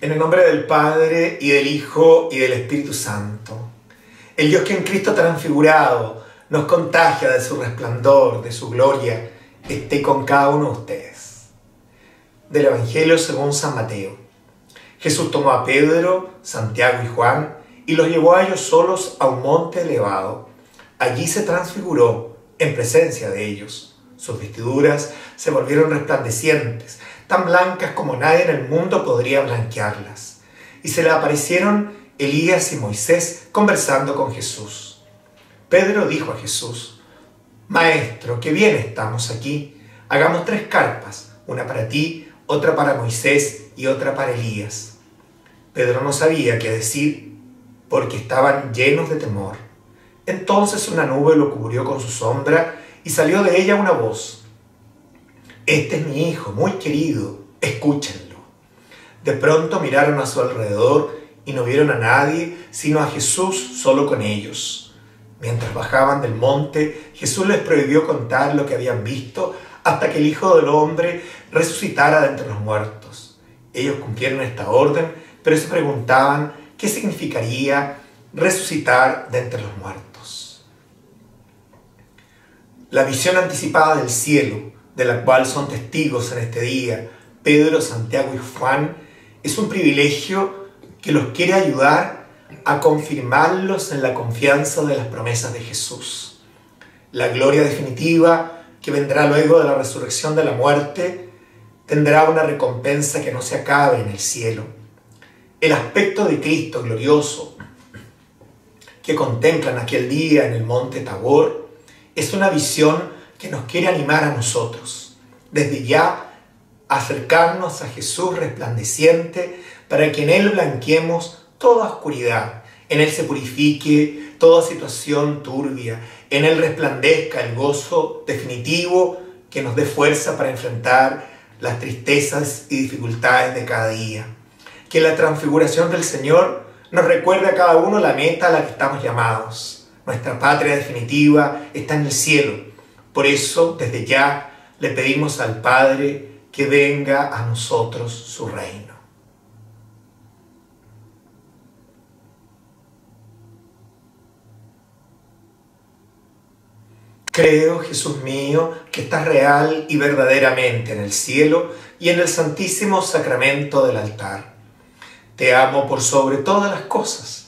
En el nombre del Padre y del Hijo y del Espíritu Santo. El Dios que en Cristo transfigurado nos contagia de su resplandor, de su gloria, esté con cada uno de ustedes. Del Evangelio según San Mateo. Jesús tomó a Pedro, Santiago y Juan y los llevó a ellos solos a un monte elevado. Allí se transfiguró en presencia de ellos. Sus vestiduras se volvieron resplandecientes tan blancas como nadie en el mundo podría blanquearlas. Y se le aparecieron Elías y Moisés conversando con Jesús. Pedro dijo a Jesús, Maestro, qué bien estamos aquí. Hagamos tres carpas, una para ti, otra para Moisés y otra para Elías. Pedro no sabía qué decir porque estaban llenos de temor. Entonces una nube lo cubrió con su sombra y salió de ella una voz este es mi hijo, muy querido, escúchenlo. De pronto miraron a su alrededor y no vieron a nadie sino a Jesús solo con ellos. Mientras bajaban del monte, Jesús les prohibió contar lo que habían visto hasta que el Hijo del Hombre resucitara de entre los muertos. Ellos cumplieron esta orden, pero se preguntaban qué significaría resucitar de entre los muertos. La visión anticipada del cielo de la cual son testigos en este día Pedro, Santiago y Juan, es un privilegio que los quiere ayudar a confirmarlos en la confianza de las promesas de Jesús. La gloria definitiva que vendrá luego de la resurrección de la muerte tendrá una recompensa que no se acabe en el cielo. El aspecto de Cristo glorioso que contemplan aquel día en el monte Tabor es una visión que nos quiere animar a nosotros, desde ya acercarnos a Jesús resplandeciente para que en Él blanqueemos toda oscuridad, en Él se purifique toda situación turbia, en Él resplandezca el gozo definitivo que nos dé fuerza para enfrentar las tristezas y dificultades de cada día. Que la transfiguración del Señor nos recuerde a cada uno la meta a la que estamos llamados. Nuestra patria definitiva está en el cielo por eso, desde ya, le pedimos al Padre que venga a nosotros su reino. Creo, Jesús mío, que estás real y verdaderamente en el cielo y en el santísimo sacramento del altar. Te amo por sobre todas las cosas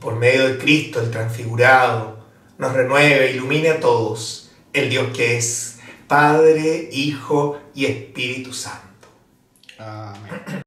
Por medio de Cristo el transfigurado nos renueve ilumine a todos, el Dios que es Padre, Hijo y Espíritu Santo. Amén.